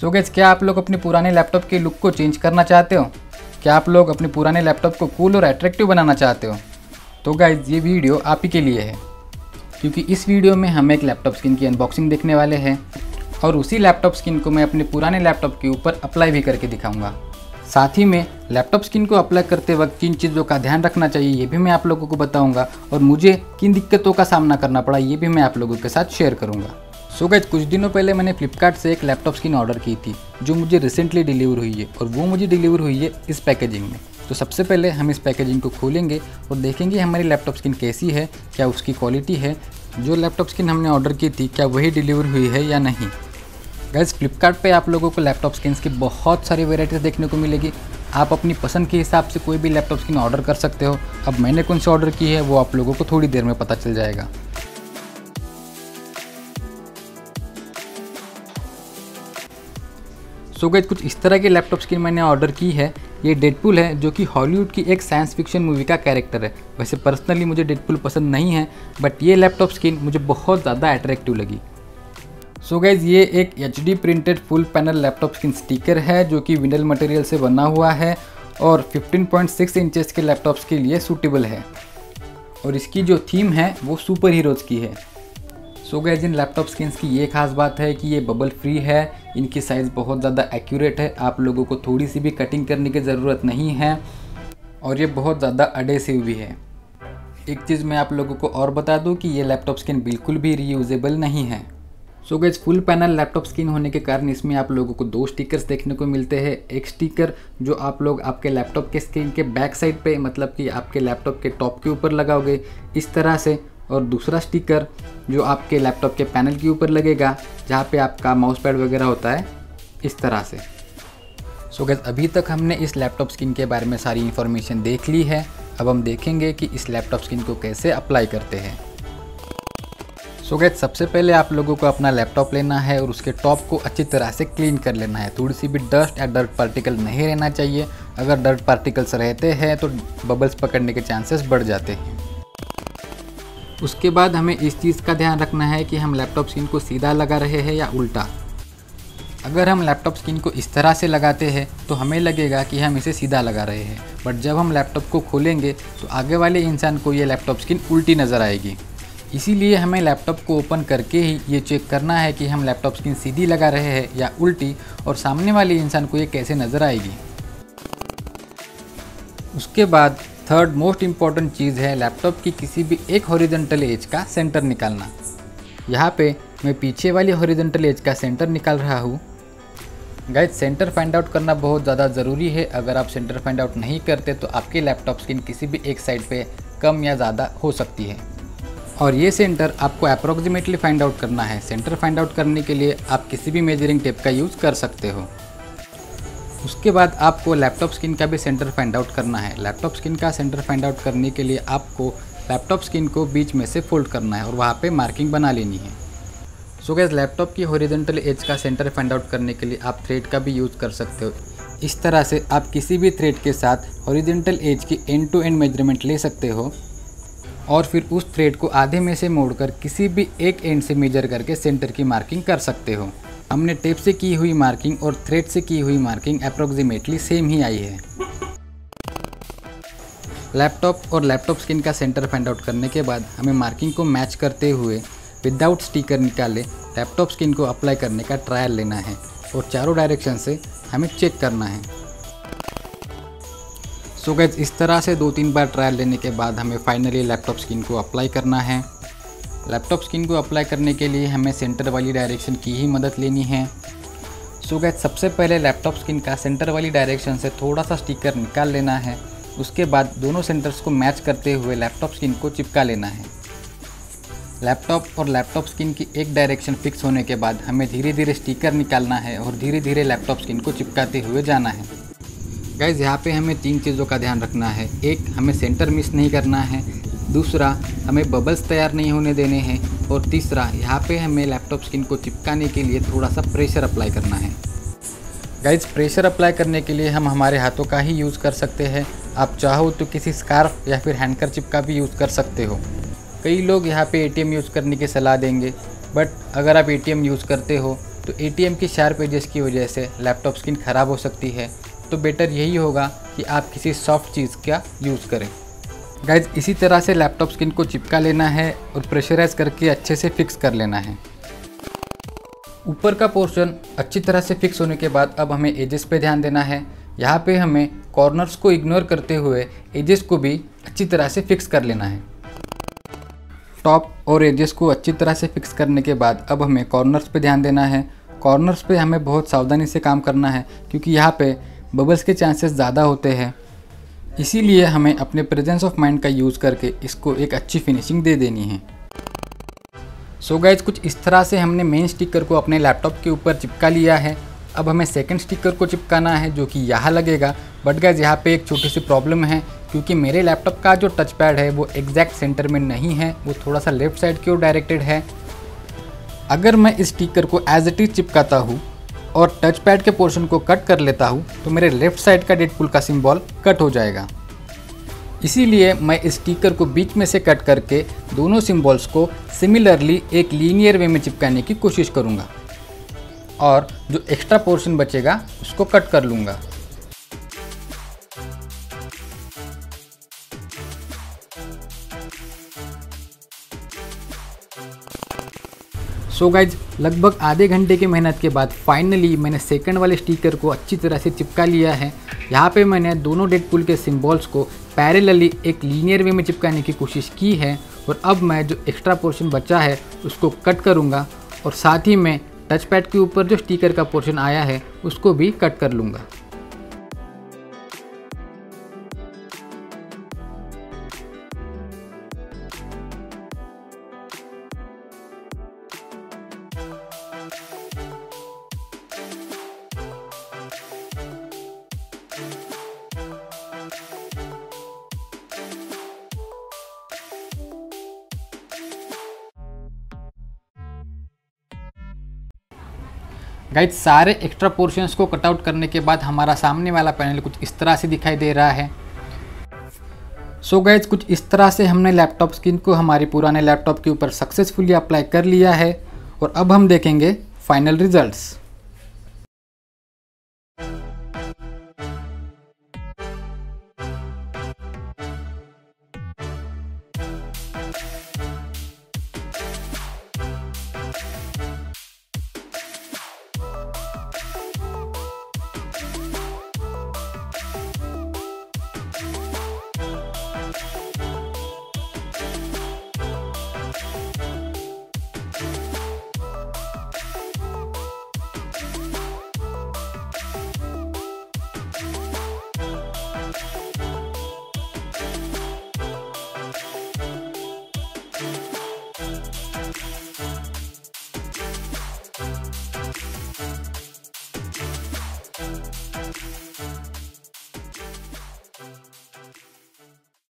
सो gas क्या आप लोग अपने पुराने लैपटॉप के लुक को चेंज करना चाहते हो? क्या आप लोग अपने पुराने लैपटॉप को कूल और अट्रैक्टिव बनाना चाहते हो? तो गाइज़ ये वीडियो आप ही के लिए है। क्योंकि इस वीडियो में हम एक लैपटॉप स्किन की अनबॉक्सिंग देखने वाले हैं और उसी लैपटॉप स्किन को मैं अपने पुराने लैपटॉप के ऊपर अप्लाई भी करके दिखाऊँगा। साथ ही में लैपटॉप स्किन को अप्लाई करते वक्त किन चीज़ों का ध्यान रखना चाहिए, ये भी मैं आप लोगों को बताऊँगा और मुझे किन दिक्कतों का सामना करना पड़ा, ये भी मैं आप लोगों के साथ शेयर करूँगा। सो गैज कुछ दिनों पहले मैंने फ्लिपकार्ट से एक लैपटॉप स्किन ऑर्डर की थी, जो मुझे रिसेंटली डिलीवर हुई है, और वो मुझे डिलीवर हुई है इस पैकेजिंग में। तो सबसे पहले हम इस पैकेजिंग को खोलेंगे और देखेंगे हमारी लैपटॉप स्किन कैसी है, क्या उसकी क्वालिटी है, जो लैपटॉप स्किन हमने ऑर्डर की थी, क्या वही डिलीवर हुई है या नहीं। गैस फ्लिपकार्ट आप लोगों को लैपटॉप स्किन्स की बहुत सारी वेराइटीज़ देखने को मिलेगी। आप अपनी पसंद के हिसाब से कोई भी लैपटॉप स्किन ऑर्डर कर सकते हो। अब मैंने कौन सी ऑर्डर की है, वो आप लोगों को थोड़ी देर में पता चल जाएगा। सो गई कुछ इस तरह की लैपटॉप स्किन मैंने ऑर्डर की है। ये डेडपुल है, जो कि हॉलीवुड की एक साइंस फिक्शन मूवी का कैरेक्टर है। वैसे पर्सनली मुझे डेडपुल पसंद नहीं है बट ये लैपटॉप स्किन मुझे बहुत ज़्यादा अट्रैक्टिव लगी। सो so गाइज़ ये एक HD printed full panel laptop skin sticker है, जो कि विंडल मटेरियल से बना हुआ है और 15.6 इंचेस के लैपटॉप्स के लिए सूटेबल है। और इसकी जो थीम है, वो सुपर हीरोज़ की है। सो so गैज इन लैपटॉप स्किन्स की ये खास बात है कि ये बबल फ्री है, इनकी साइज़ बहुत ज़्यादा एक्यूरेट है, आप लोगों को थोड़ी सी भी कटिंग करने की ज़रूरत नहीं है और ये बहुत ज़्यादा अडेसिव भी है। एक चीज़ मैं आप लोगों को और बता दूँ कि ये लैपटॉप स्किन बिल्कुल भी रीयूजेबल नहीं है। So guys full panel laptop screen होने के कारण इसमें आप लोगों को दो स्टिकर्स देखने को मिलते हैं। एक स्टिकर जो आप लोग आपके लैपटॉप के स्क्रीन के बैक साइड पे मतलब कि आपके लैपटॉप के टॉप के ऊपर लगाओगे, इस तरह से और दूसरा स्टिकर जो आपके लैपटॉप के पैनल के ऊपर लगेगा, जहाँ पे आपका माउस पैड वगैरह होता है, इस तरह से। सो गैस अभी तक हमने इस लैपटॉप स्क्रीन के बारे में सारी इन्फॉर्मेशन देख ली है। अब हम देखेंगे कि इस लैपटॉप स्क्रीन को कैसे अप्लाई करते हैं। सो गैस सबसे पहले आप लोगों को अपना लैपटॉप लेना है और उसके टॉप को अच्छी तरह से क्लीन कर लेना है। थोड़ी सी भी डस्ट या डर्ट पार्टिकल नहीं रहना चाहिए। अगर डर्ट पार्टिकल्स रहते हैं तो बबल्स पकड़ने के चांसेस बढ़ जाते हैं। उसके बाद हमें इस चीज़ का ध्यान रखना है कि हम लैपटॉप स्क्रीन को सीधा लगा रहे हैं या उल्टा। अगर हम लैपटॉप स्क्रीन को इस तरह से लगाते हैं तो हमें लगेगा कि हम इसे सीधा लगा रहे हैं। बट जब हम लैपटॉप को खोलेंगे तो आगे वाले इंसान को ये लैपटॉप स्क्रीन उल्टी नज़र आएगी। इसीलिए हमें लैपटॉप को ओपन करके ही ये चेक करना है कि हम लैपटॉप स्क्रीन सीधी लगा रहे हैं या उल्टी, और सामने वाले इंसान को ये कैसे नज़र आएगी। उसके बाद थर्ड मोस्ट इंपॉर्टेंट चीज़ है लैपटॉप की किसी भी एक हॉरिजेंटल एज का सेंटर निकालना। यहाँ पे मैं पीछे वाली हॉरिजेंटल एज का सेंटर निकाल रहा हूँ। गाइज़ सेंटर फाइंड आउट करना बहुत ज़्यादा ज़रूरी है। अगर आप सेंटर फाइंड आउट नहीं करते तो आपकी लैपटॉप स्क्रीन किसी भी एक साइड पे कम या ज़्यादा हो सकती है। और ये सेंटर आपको अप्रोक्सीमेटली फाइंड आउट करना है। सेंटर फाइंड आउट करने के लिए आप किसी भी मेजरिंग टेप का यूज़ कर सकते हो। उसके बाद आपको लैपटॉप स्क्रीन का भी सेंटर फाइंड आउट करना है। लैपटॉप स्क्रीन का सेंटर फाइंड आउट करने के लिए आपको लैपटॉप स्क्रीन को बीच में से फोल्ड करना है और वहाँ पे मार्किंग बना लेनी है। सो गैस लैपटॉप की हॉरिजेंटल एज का सेंटर फाइंड आउट करने के लिए आप थ्रेड का भी यूज़ कर सकते हो। इस तरह से आप किसी भी थ्रेड के साथ हॉरिजेंटल एज की एंड टू एंड मेज़रमेंट ले सकते हो और फिर उस थ्रेड को आधे में से मोड़कर किसी भी एक एंड से मेजर करके सेंटर की मार्किंग कर सकते हो। हमने टेप से की हुई मार्किंग और थ्रेड से की हुई मार्किंग अप्रोक्सीमेटली सेम ही आई है। लैपटॉप और लैपटॉप स्क्रीन का सेंटर फाइंड आउट करने के बाद हमें मार्किंग को मैच करते हुए विदाउट स्टिकर निकाले लैपटॉप स्क्रीन को अप्लाई करने का ट्रायल लेना है और चारों डायरेक्शन से हमें चेक करना है। सो so गैज इस तरह से दो तीन बार ट्रायल लेने के बाद हमें फाइनली लैपटॉप स्क्रीन को अप्लाई करना है। लैपटॉप स्क्रीन को अप्लाई करने के लिए हमें सेंटर वाली डायरेक्शन की ही मदद लेनी है। सो गैज सबसे पहले लैपटॉप स्क्रीन का सेंटर वाली डायरेक्शन से थोड़ा सा स्टिकर निकाल लेना है। उसके बाद दोनों सेंटर्स को मैच करते हुए लैपटॉप स्क्रीन को चिपका लेना है। लैपटॉप और लैपटॉप स्क्रीन की एक डायरेक्शन फिक्स होने के बाद हमें धीरे धीरे स्टिकर निकालना है और धीरे धीरे लैपटॉप स्क्रीन को चिपकाते हुए जाना है। गाइज़ यहाँ पे हमें तीन चीज़ों का ध्यान रखना है। एक, हमें सेंटर मिस नहीं करना है। दूसरा, हमें बबल्स तैयार नहीं होने देने हैं। और तीसरा, यहाँ पे हमें लैपटॉप स्किन को चिपकाने के लिए थोड़ा सा प्रेशर अप्लाई करना है। गाइज़ प्रेशर अप्लाई करने के लिए हम हमारे हाथों का ही यूज़ कर सकते हैं। आप चाहो तो किसी स्कार्फ या फिर हैंडकर चिप का भी यूज़ कर सकते हो। कई लोग यहाँ पे एटीएम यूज़ करने की सलाह देंगे। बट अगर आप एटीएम यूज़ करते हो तो तो ए की शार्प एजेस की वजह से लैपटॉप स्क्रीन ख़राब हो सकती है। तो बेटर यही होगा कि आप किसी सॉफ्ट चीज़ का यूज़ करें। गाइज़ इसी तरह से लैपटॉप स्क्रीन को चिपका लेना है और प्रेशराइज करके अच्छे से फिक्स कर लेना है। ऊपर का पोर्शन अच्छी तरह से फिक्स होने के बाद अब हमें एजेस पे ध्यान देना है। यहाँ पे हमें कॉर्नर्स को इग्नोर करते हुए एजेस को भी अच्छी तरह से फिक्स कर लेना है। टॉप और एजेस को अच्छी तरह से फिक्स करने के बाद अब हमें कॉर्नर्स पे ध्यान देना है। कॉर्नर्स पे हमें बहुत सावधानी से काम करना है, क्योंकि यहाँ पे बबल्स के चांसेस ज़्यादा होते हैं। इसीलिए हमें अपने प्रेजेंस ऑफ़ माइंड का यूज़ करके इसको एक अच्छी फिनिशिंग दे देनी है। सो so गाइज़ कुछ इस तरह से हमने मेन स्टिकर को अपने लैपटॉप के ऊपर चिपका लिया है। अब हमें सेकंड स्टिकर को चिपकाना है, जो कि यहाँ लगेगा। बट गाइज़ यहाँ पे एक छोटी सी प्रॉब्लम है, क्योंकि मेरे लैपटॉप का जो टच पैड है, वो एग्जैक्ट सेंटर में नहीं है, वो थोड़ा सा लेफ़्ट साइड की ओर डायरेक्टेड है। अगर मैं इस स्टिकर को एज इट इज़ चिपकाता हूँ और टच पैड के पोर्शन को कट कर लेता हूँ तो मेरे लेफ़्ट साइड का डेडपुल का सिंबल कट हो जाएगा। इसीलिए मैं इस स्टिकर को बीच में से कट करके दोनों सिंबल्स को सिमिलरली एक लीनियर वे में चिपकाने की कोशिश करूँगा। और जो एक्स्ट्रा पोर्शन बचेगा, उसको कट कर लूँगा। सो so गाइज़ लगभग आधे घंटे की मेहनत के बाद फाइनली मैंने सेकंड वाले स्टिकर को अच्छी तरह से चिपका लिया है। यहाँ पे मैंने दोनों डेडपुल के सिंबल्स को पैरेलली एक लीनियर वे में चिपकाने की कोशिश की है और अब मैं जो एक्स्ट्रा पोर्शन बचा है, उसको कट करूँगा और साथ ही मैं टच पैड के ऊपर जो स्टिकर का पोर्शन आया है, उसको भी कट कर लूँगा। गाइज़ सारे एक्स्ट्रा पोर्शंस को कटआउट करने के बाद हमारा सामने वाला पैनल कुछ इस तरह से दिखाई दे रहा है। सो so गाइज़ कुछ इस तरह से हमने लैपटॉप स्क्रीन को हमारे पुराने लैपटॉप के ऊपर सक्सेसफुली अप्लाई कर लिया है और अब हम देखेंगे फाइनल रिजल्ट्स